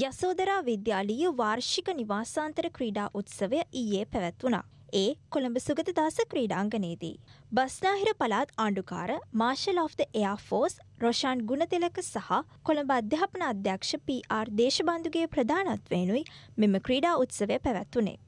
යසෝදරා විද්‍යාලීය වාර්ෂික නිවාසාන්තර ක්‍රීඩා උත්සවය ඊයේ පැවැත්වුණා. ඒ කොළඹ සුගතදාස ක්‍රීඩාංගනයේදී. බස්නාහිර පළාත් ආණ්ඩුකාර marshal of the air force Roshan Gunathilaka සහ කොළඹ අධ්‍යාපන අධ්‍යක්ෂ පර් දේශබන්ධුගේ ප්‍රධානත්වයනුයි මෙම ක්‍රීඩා උත්සවය පැවැත්වුණේ.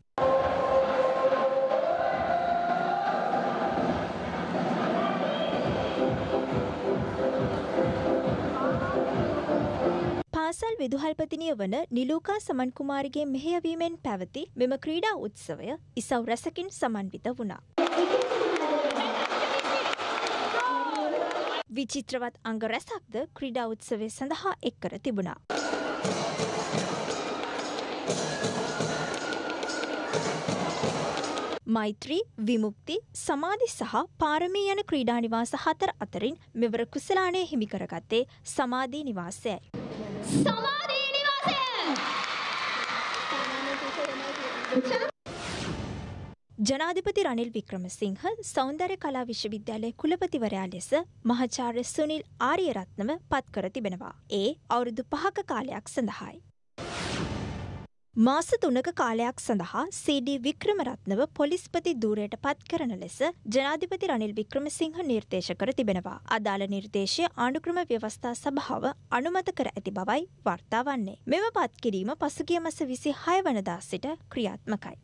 පාසල් විදුහල්පතිනිය වන නිලූකා සමන්කුමාරිගේ මෙහෙයවීමෙන් පැවති මෙම ක්‍රීඩා උත්සවය ඉසව් රැසකින් සමන්විත වුණා. විචිත්‍රවත් අංග රැසක්ද ක්‍රීඩා උත්සවය සඳහා එක්කර තිබුණා. මෛත්‍රී විමුක්ති සමාධි සහ පාරමී යන ක්‍රීඩා නිවාස හතර අතරින් මෙවර කුසලානය හිමිකරගත්තේ සමාධී නිවාසයයි. සමාධී නිවාසය ජනාධිපති රනිල් වික්‍රමසිංහ සෞන්දර්ය කලා විශ්වවිද්‍යාලය කුලපතිවරයා ලෙස මහාචාර්ය සුනිල් ආරියරත්නම පත්කර තිබෙනවා. ඒ අවුරුදු පහක කාලයක් සඳහායි. මාස තුනක කාලයක් සඳහා CD වික්‍රමරත්නව පොලිස්පති ධූරයට පත් කරන ලෙස ජනාධිපති රනිල් වික්‍රමසිංහ නිර්දේශ කර තිබෙනවා. අදාළ නිර්දේශය ආණුක්‍රම ව්‍යවස්ථා සභාව අනුමත කර ඇති බවයි වාර්තා වන්නේ. මෙම පත්කිරීම පසුගිය මස විසි හය වනදා සිට ක්‍රියාත්මකයි.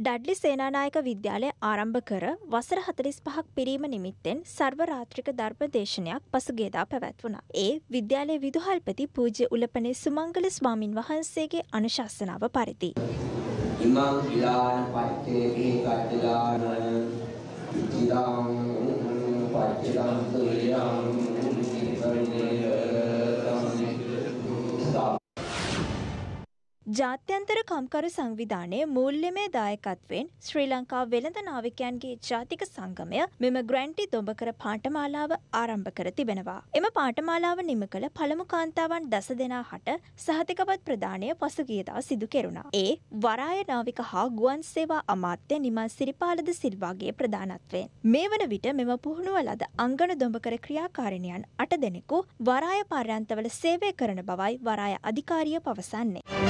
ඩඩ්ලි සේනානායක විද්‍යාලය ආරම්භ කර වසර හතලිස් පහක් පිරීම නිමිත්තෙන් සර්වරාත්‍රික ධර්ම දේශනයක් පසුගේදා පැවැත්වුණා. ඒ විද්‍යාලය විදුහල්පති පූජ්‍ය උලපනේ සුමංගල ස්වාමින් වහන්සේගේ අනුශාසනාව පරිදි. ඉමං ජාත්‍යන්තර කම්කරු සංවිධානය මූල්‍යමය දායකත්වයෙන් ශ්‍රී ලංකා වෙළඳ නාවිකයන්ගේ ජාතික සංගමය මෙම ග්‍රැන්ටි දොඹකර පාටමාලාව ආරම්භ කර තිබෙනවා. එම පාටමාලාව නිම කළ පළමු කාන්තාවන් දස දෙනා හට සහතිකපත් ප්‍රධානය පසුගියදා සිදු කෙරුණා. ඒ වරාය නාවික හා ගුවන් සේවා අමාත්‍ය නිමල් සිරිපාලද සිල්වාගේ ප්‍රධානත්වයෙන්. මේ වන විට මෙම පුහුණුව ලද අංගන දොඹකර ක්‍රියාකාරණයන් අට දෙනෙකු වරාය පාර්යන්තවල සේවය කරන බවයි වරාය අධිකාරිය පවසන්නේ.